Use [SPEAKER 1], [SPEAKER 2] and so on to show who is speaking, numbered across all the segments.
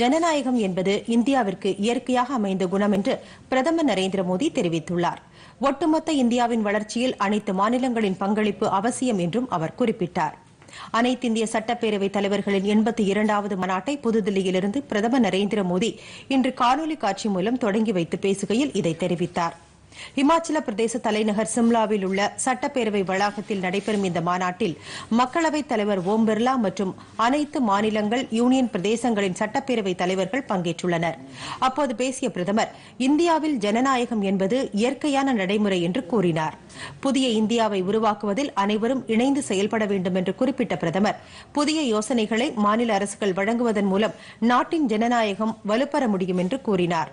[SPEAKER 1] ஜனநாயகம் என்பது இந்தியாவிற்கு இயற்கையாக அமைந்த குணம் என்று பிரதமர் நரேந்திர மோடி தெரிவித்துள்ளார் ஒட்டுமொத்த இந்தியாவின் வளர்ச்சியில் அனைத்து மாநிலங்களின் பங்களிப்பு அவசியம் என்றும் அவர் குறிப்பிட்டார் அனைத்து இந்திய சட்டப்பேரவைத் தலைவர்களின் எண்பத்தி இரண்டாவது மாநாட்டை புதுதில்லியிலிருந்து பிரதமர் நரேந்திர மோடி இன்று காணொலி காட்சி மூலம் தொடங்கி வைத்து பேசுகையில் இதை தெரிவித்தாா் இமாச்சல பிரதேச தலைநகர் சிம்லாவில் உள்ள சட்டப்பேரவை வளாகத்தில் நடைபெறும் இந்த மாநாட்டில் மக்களவைத் தலைவர் ஓம் பிர்லா மற்றும் அனைத்து மாநிலங்கள் யூனியன் பிரதேசங்களின் சட்டப்பேரவைத் தலைவர்கள் பங்கேற்றுள்ளனர் அப்போது பேசிய பிரதமர் இந்தியாவில் ஜனநாயகம் என்பது இயற்கையான நடைமுறை என்று கூறினார் புதிய இந்தியாவை உருவாக்குவதில் அனைவரும் இணைந்து செயல்பட வேண்டும் என்று குறிப்பிட்ட பிரதமர் புதிய யோசனைகளை மாநில அரசுகள் வழங்குவதன் மூலம் நாட்டின் ஜனநாயகம் வலுப்பெற முடியும் என்று கூறினாா்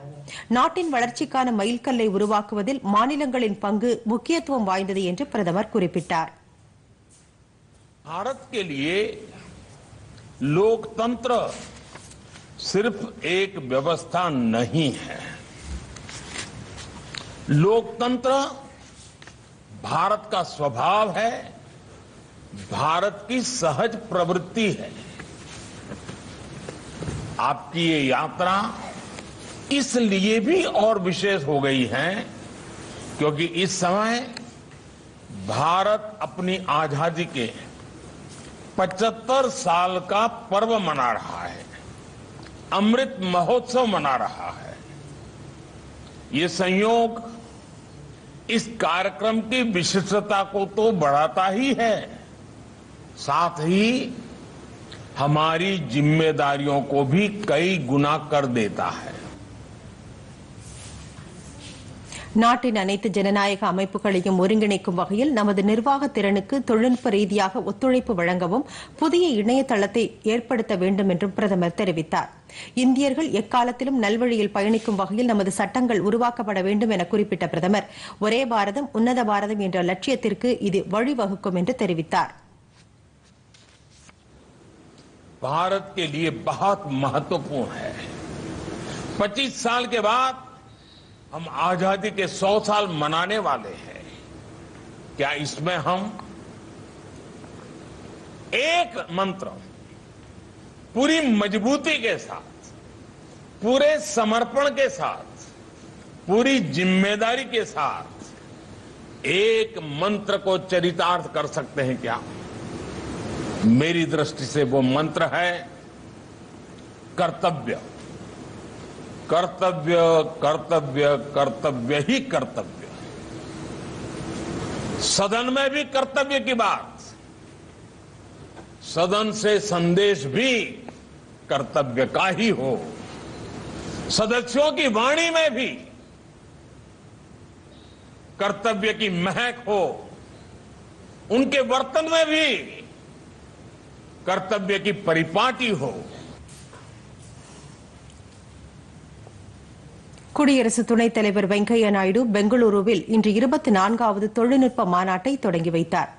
[SPEAKER 1] நாட்டின் வளர்ச்சி காண மயில்க்கல்லை உருவாக்குவதில் மானிலங்களின் பங்கு முக்கியத்துவம் வாய்ந்தது என்று பிரதமர் குறிப்பிட்டார்.
[SPEAKER 2] भारत के लिए लोकतंत्र सिर्फ एक व्यवस्था नहीं है। लोकतंत्र भारत का स्वभाव है। भारत की सहज प्रवृत्ति है। आपकी यह यात्रा इसलिए भी और विशेष हो गई है क्योंकि इस समय भारत अपनी आजादी के 75 साल का पर्व मना रहा है अमृत महोत्सव मना रहा है ये संयोग इस कार्यक्रम की विशिष्टता को तो बढ़ाता ही है साथ ही हमारी जिम्मेदारियों को भी कई गुना कर देता है
[SPEAKER 1] நாட்டின் அனைத்து ஜனநாயக அமைப்புகளையும் ஒருங்கிணைக்கும் வகையில் நமது நிர்வாக திறனுக்கு தொழில்நுட்ப ரீதியாக ஒத்துழைப்பு வழங்கவும் புதிய இணையதளத்தை ஏற்படுத்த வேண்டும் என்றும் பிரதமர் தெரிவித்தார் இந்தியர்கள் எக்காலத்திலும் நல்வழியில் பயணிக்கும் வகையில் நமது சட்டங்கள் உருவாக்கப்பட வேண்டும் என குறிப்பிட்ட பிரதமர் ஒரே பாரதம் உன்னத பாரதம் என்ற லட்சியத்திற்கு இது வழிவகுக்கும் என்று தெரிவித்தார்
[SPEAKER 2] भारत के लिए बहुत महत्वपूर्ण है 25 साल के बाद हम आजादी के सौ साल मनाने वाले हैं क्या इसमें हम एक मंत्र पूरी मजबूती के साथ पूरे समर्पण के साथ पूरी जिम्मेदारी के साथ एक मंत्र को चरितार्थ कर सकते हैं क्या मेरी दृष्टि से वो मंत्र है कर्तव्य कर्तव्य कर्तव्य कर्तव्य ही कर्तव्य सदन में भी कर्तव्य की बात सदन से संदेश भी कर्तव्य का ही हो सदस्यों की वाणी में भी कर्तव्य की महक हो उनके वर्तन में भी कर्तव्य की परिपाटी हो
[SPEAKER 1] குடியரசு துணைத் தலைவர் வெங்கையா நாயுடு பெங்களூருவில் இன்று இருபத்தி நான்காவது தொழில்நுட்ப மாநாட்டை தொடங்கி வைத்தார்